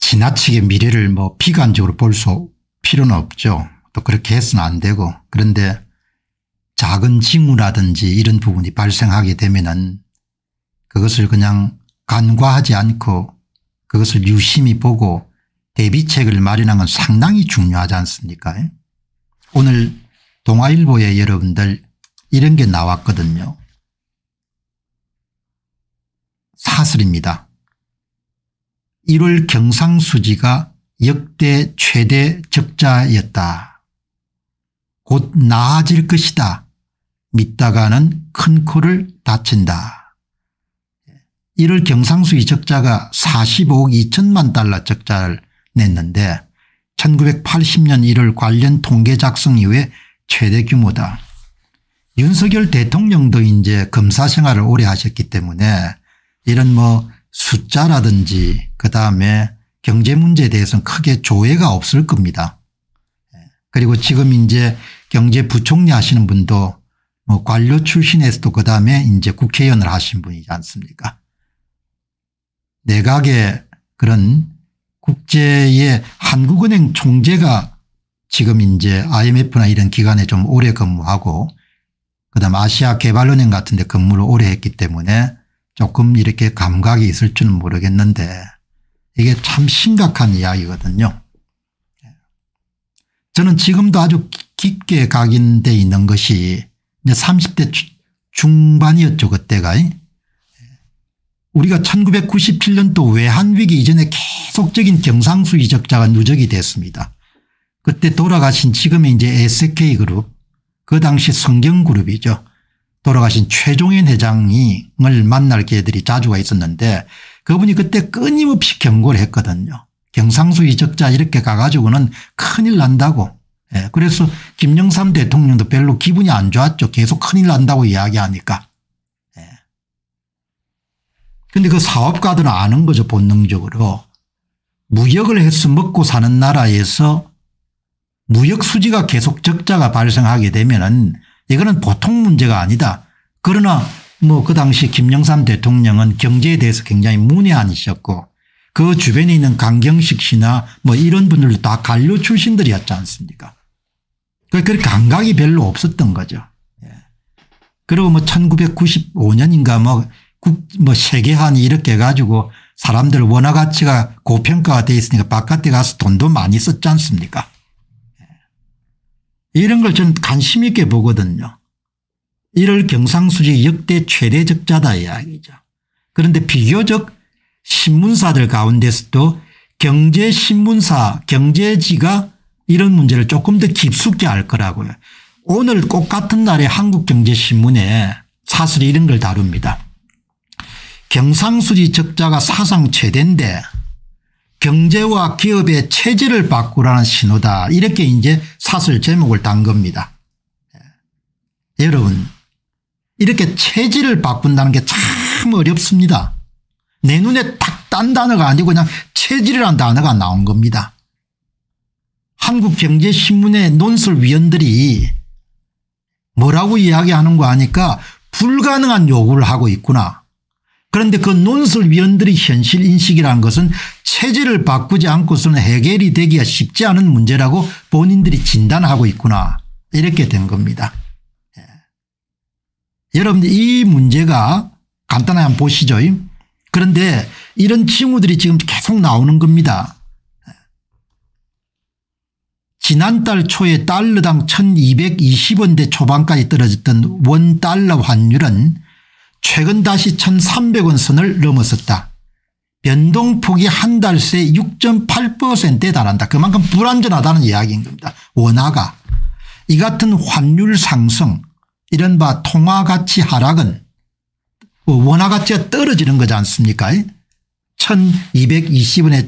지나치게 미래를 뭐 비관적으로 볼 수 필요는 없죠. 또 그렇게 해서는 안 되고 그런데 작은 징후라든지 이런 부분이 발생하게 되면은 그것을 그냥 간과하지 않고 그것을 유심히 보고 대비책을 마련하는 건 상당히 중요하지 않습니까 오늘 동아일보에 여러분들 이런 게 나왔거든요. 사설입니다. 1월 경상수지가 역대 최대 적자였다. 곧 나아질 것이다. 믿다가는 큰 코를 다친다. 1월 경상수지 적자가 45억 2천만 달러 적자를 냈는데 1980년 1월 관련 통계 작성 이후에 최대 규모다. 윤석열 대통령도 이제 검사 생활을 오래 하셨기 때문에 이런 뭐 숫자라든지 그다음에 경제 문제에 대해서는 크게 조회가 없을 겁니다. 예. 그리고 지금 이제 경제부총리 하시는 분도 뭐 관료 출신에서도 그다음에 이제 국회의원을 하신 분이지 않습니까 내각의 그런 국제의 한국은행 총재가 지금 이제 IMF나 이런 기관에 좀 오래 근무하고 그다음 아시아 개발은행 같은 데 근무를 오래 했기 때문에 조금 이렇게 감각이 있을 줄은 모르겠는데 이게 참 심각한 이야기거든요. 저는 지금도 아주 깊게 각인돼 있는 것이 이제 30대 중반이었죠 그때가. 우리가 1997년도 외환위기 이전에 계속적인 경상수지 적자가 누적이 됐습니다. 그때 돌아가신 지금의 이제 SK그룹 그 당시 성경그룹이죠. 돌아가신 최종현 회장을 만날 기회들이 자주가 있었는데 그분이 그때 끊임없이 경고를 했거든요. 경상수지 적자 이렇게 가가지고는 큰일 난다고. 예, 그래서 김영삼 대통령도 별로 기분이 안 좋았죠. 계속 큰일 난다고 이야기하니까. 예. 그 사업가들은 아는 거죠 본능적으로. 무역을 해서 먹고 사는 나라에서 무역 수지가 계속 적자가 발생하게 되면 은 이거는 보통 문제가 아니다. 그러나 뭐 그 당시 김영삼 대통령은 경제에 대해서 굉장히 문외한이셨고 그 주변에 있는 강경식 씨나 뭐 이런 분들도 다 관료 출신들이었지 않습니까 그렇게 감각이 별로 없었던 거죠. 예. 그리고 뭐 1995년인가 뭐 국, 뭐 세계한이 이렇게 해가지고 사람들 원화 가치가 고평가가 돼 있으니까 바깥에 가서 돈도 많이 썼지 않습니까 이런 걸 저는 관심 있게 보거든요. 1월 경상수지 역대 최대 적자다 이야기죠. 그런데 비교적 신문사들 가운데서도 경제신문사 경제지가 이런 문제를 조금 더 깊숙이 알 거라고요. 오늘 꼭 같은 날에 한국경제신문에 사설이 이런 걸 다룹니다. 경상수지 적자가 사상 최대인데 경제와 기업의 체질을 바꾸라는 신호다. 이렇게 이제 사설 제목을 단 겁니다. 예. 여러분 이렇게 체질을 바꾼다는 게 참 어렵습니다. 내 눈에 딱 딴 단어가 아니고 그냥 체질이라는 단어가 나온 겁니다. 한국경제신문의 논설위원들이 뭐라고 이야기하는 거 아니까 불가능한 요구를 하고 있구나. 그런데 그 논설위원들이 현실 인식이라는 것은 체질을 바꾸지 않고서는 해결이 되기가 쉽지 않은 문제라고 본인들이 진단하고 있구나 이렇게 된 겁니다. 예. 여러분들 이 문제가 간단하게 한번 보시죠. 그런데 이런 징후들이 지금 계속 나오는 겁니다. 예. 지난달 초에 달러당 1220원대 초반까지 떨어졌던 원달러 환율은 최근 다시 1300원 선을 넘어섰다. 변동폭이 한 달 새 6.8%에 달한다. 그만큼 불안전하다는 이야기인 겁니다. 원화가. 이 같은 환율 상승 이른바 통화가치 하락은 원화가치가 떨어지는 거지 않습니까 1220원에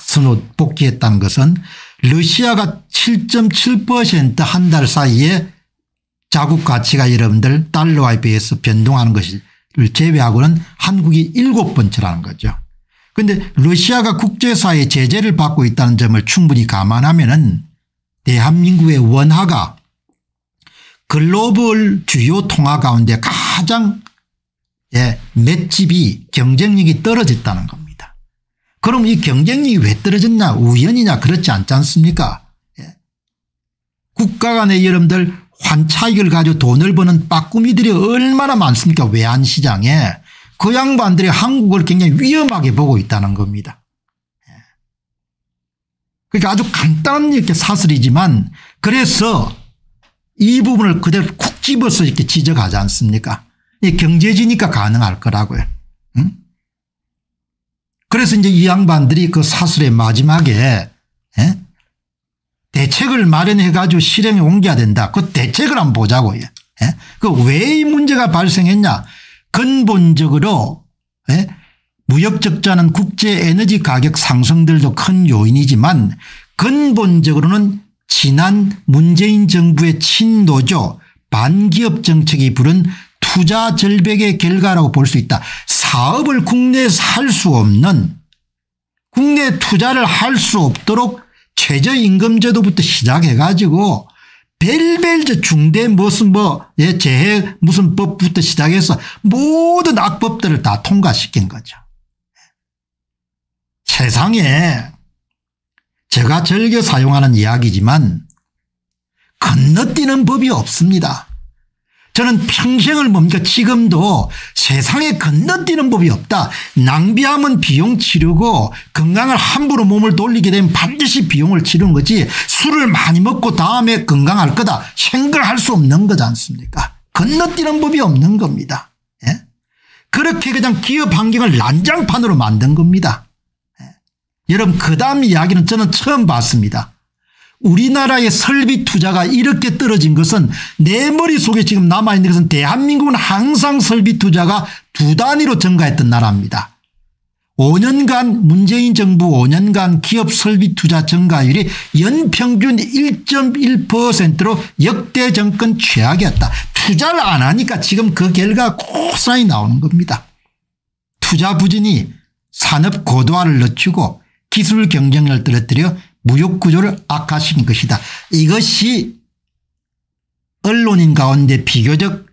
선호 복귀했다는 것은 러시아가 7.7%한 달 사이에 자국 가치가 여러분들 달러와에 비해서 변동하는 것을 제외하고는 한국이 일곱 번째라는 거죠. 그런데 러시아가 국제사회 제재를 받고 있다는 점을 충분히 감안하면 대한민국의 원화가 글로벌 주요 통화 가운데 가장 예, 맷집이 경쟁력이 떨어졌다는 겁니다. 그럼 이 경쟁력이 왜 떨어졌냐 우연이냐 그렇지 않지 않습니까 예. 국가 간의 여러분들 환차익을 가지고 돈을 버는 빠꾸미들이 얼마나 많습니까 외환시장에 그 양반들이 한국을 굉장히 위험하게 보고 있다는 겁니다. 예. 그러니까 아주 간단한 이렇게 사설이지만 그래서 이 부분을 그대로 쿡 집어서 이렇게 지적하지 않습니까 경제지니까 가능할 거라고요. 응? 그래서 이제 이 양반들이 그 사설의 마지막에 에? 예? 대책을 마련해 가지고 실행에 옮겨야 된다. 그 대책을 한번 보자고요. 예? 그왜 이 문제가 발생했냐 근본적으로 예? 무역 적자는 국제 에너지 가격 상승들도 큰 요인이지만 근본적으로는 지난 문재인 정부의 친노조 반기업 정책이 부른 투자 절벽의 결과라고 볼 수 있다. 사업을 국내에서 할 수 없는 국내 투자를 할 수 없도록 최저임금제도부터 시작해 가지고 벨벨 중대 무슨 뭐 예, 재해 무슨 법부터 시작해서 모든 악법들을 다 통과시킨 거죠. 세상에 제가 즐겨 사용하는 이야기지만 건너뛰는 법이 없습니다. 저는 평생을 뭡니까 지금도 세상에 건너뛰는 법이 없다. 낭비하면 비용 치르고 건강을 함부로 몸을 돌리게 되면 반드시 비용을 치르는 거지 술을 많이 먹고 다음에 건강할 거다. 생각할 수 없는 거지 않습니까 건너뛰는 법이 없는 겁니다. 예? 그렇게 그냥 기업 환경을 난장판으로 만든 겁니다. 예? 여러분 그 다음 이야기는 저는 처음 봤습니다. 우리나라의 설비 투자가 이렇게 떨어진 것은 내 머릿속에 지금 남아있는 것은 대한민국은 항상 설비 투자가 두 단위로 증가했던 나라입니다. 5년간 문재인 정부 5년간 기업 설비 투자 증가율이 연평균 1.1%로 역대 정권 최악이었다. 투자를 안 하니까 지금 그 결과 고스란히 나오는 겁니다. 투자 부진이 산업 고도화를 늦추고 기술 경쟁력을 떨어뜨려 무역구조를 악화시킨 것이다. 이것이 언론인 가운데 비교적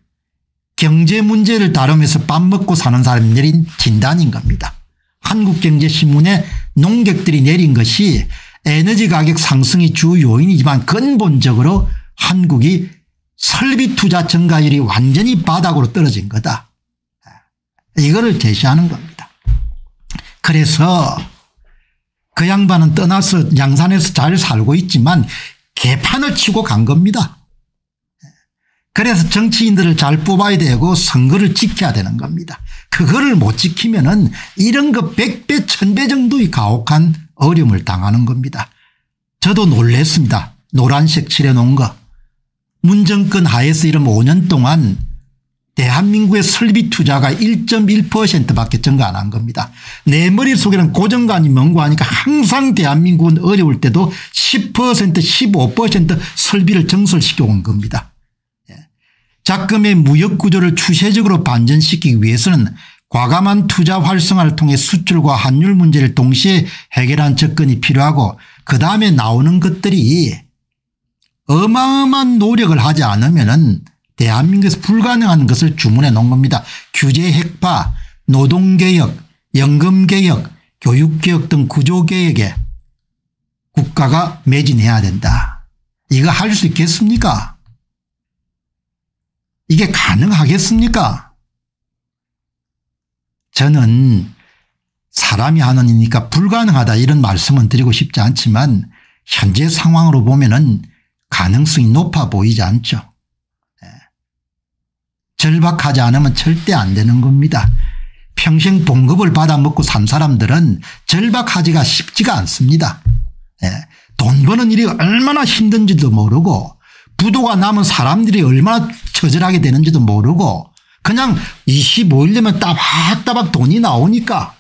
경제 문제를 다루면서 밥 먹고 사는 사람들인 진단인 겁니다. 한국경제신문에 농객들이 내린 것이 에너지 가격 상승이 주 요인이지만 근본적으로 한국이 설비 투자 증가율이 완전히 바닥으로 떨어진 거다. 이거를 제시하는 겁니다. 그래서 그 양반은 떠나서 양산에서 잘 살고 있지만 개판을 치고 간 겁니다. 그래서 정치인들을 잘 뽑아야 되고 선거를 지켜야 되는 겁니다. 그거를 못 지키면 은 이런 거 100배 1000배 정도의 가혹한 어려움을 당하는 겁니다. 저도 놀랬습니다. 노란색 칠해놓은 거. 문정권 하에서 이런 5년 동안 대한민국의 설비 투자가 1.1%밖에 증가 안 한 겁니다. 내 머릿속에는 고정관이 명구하니까 항상 대한민국은 어려울 때도 10% 15% 설비를 정설시켜 온 겁니다. 작금의 예. 무역구조를 추세적으로 반전시키기 위해서는 과감한 투자 활성화를 통해 수출과 환율 문제를 동시에 해결한 접근이 필요하고 그 다음에 나오는 것들이 어마어마한 노력을 하지 않으면 대한민국에서 불가능한 것을 주문해 놓은 겁니다. 규제 핵파, 노동개혁, 연금개혁, 교육개혁 등 구조개혁에 국가가 매진해야 된다. 이거 할 수 있겠습니까 이게 가능하겠습니까 저는 사람이 하는 이니까 불가능하다 이런 말씀은 드리고 싶지 않지만 현재 상황으로 보면 은 가능성이 높아 보이지 않죠. 절박하지 않으면 절대 안 되는 겁니다. 평생 봉급을 받아 먹고 산 사람들은 절박하지가 쉽지가 않습니다. 예. 돈 버는 일이 얼마나 힘든지도 모르고 부도가 나면 사람들이 얼마나 처절하게 되는지도 모르고 그냥 25일 되면 따박따박 돈이 나오니까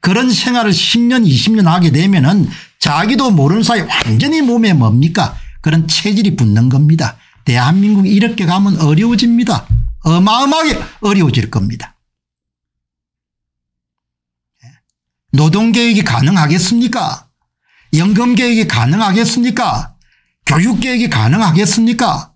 그런 생활을 10년 20년 하게 되면 은 자기도 모르는 사이 완전히 몸에 뭡니까 그런 체질이 붙는 겁니다. 대한민국이 이렇게 가면 어려워집니다. 어마어마하게 어려워질 겁니다. 노동개혁이 가능하겠습니까? 연금개혁이 가능하겠습니까? 교육개혁이 가능하겠습니까?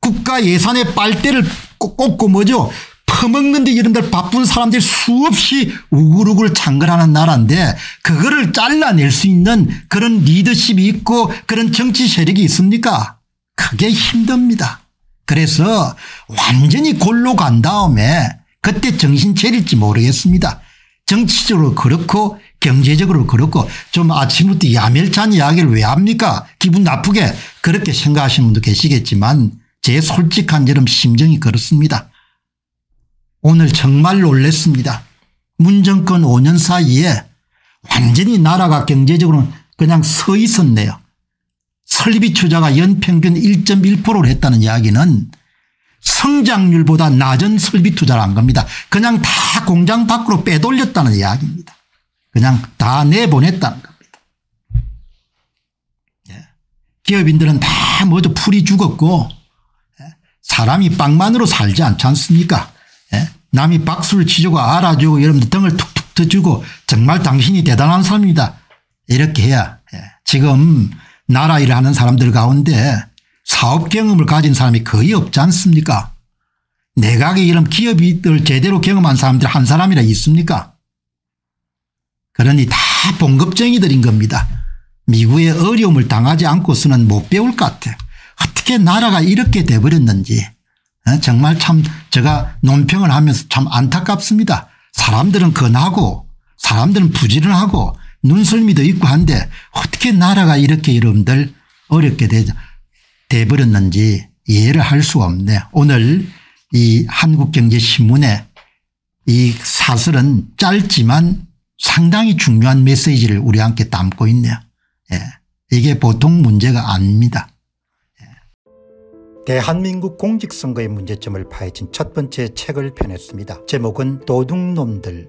국가 예산의 빨대를 꽂고 뭐죠? 퍼먹는데 이런들 바쁜 사람들이 수없이 우글우글 창걸하는 나라인데 그거를 잘라낼 수 있는 그런 리더십이 있고 그런 정치 세력이 있습니까? 그게 힘듭니다. 그래서 완전히 골로 간 다음에 그때 정신 차릴지 모르겠습니다. 정치적으로 그렇고 경제적으로 그렇고 좀 아침부터 야멸찬 이야기를 왜 합니까 기분 나쁘게 그렇게 생각하시는 분도 계시겠지만 제 솔직한 여름 심정이 그렇습니다. 오늘 정말 놀랐습니다. 문정권 5년 사이에 완전히 나라가 경제적으로 그냥 서 있었네요. 설비 투자가 연평균 1.1%를 했다는 이야기는 성장률보다 낮은 설비 투자를 한 겁니다. 그냥 다 공장 밖으로 빼돌렸다는 이야기입니다. 그냥 다 내보냈다는 겁니다. 예. 기업인들은 다 모두 풀이 죽었고 예. 사람이 빵만으로 살지 않지 않습니까 예. 남이 박수를 치주고 알아주고 여러분들 등을 툭툭 터주고 정말 당신이 대단한 사람입니다. 이렇게 해야 지금 나라 일을 하는 사람들 가운데 사업 경험을 가진 사람이 거의 없지 않습니까 내각의 이런 기업들 제대로 경험한 사람들 한 사람이라 있습니까 그러니 다 봉급쟁이들인 겁니다. 미국의 어려움을 당하지 않고서는 못 배울 것 같아요. 어떻게 나라가 이렇게 돼버렸는지 어, 정말 참 제가 논평을 하면서 참 안타깝습니다. 사람들은 건하고 사람들은 부지런하고 눈썰미도 있고 한데 어떻게 나라가 이렇게 여러분들 어렵게 되, 돼버렸는지 이해를 할 수가 없네요. 오늘 이 한국경제신문에 이 사설은 짧지만 상당히 중요한 메시지를 우리 함께 담고 있네요. 예. 이게 보통 문제가 아닙니다. 예. 대한민국 공직선거의 문제점을 파헤친 첫 번째 책을 펴냈습니다. 제목은 도둑놈들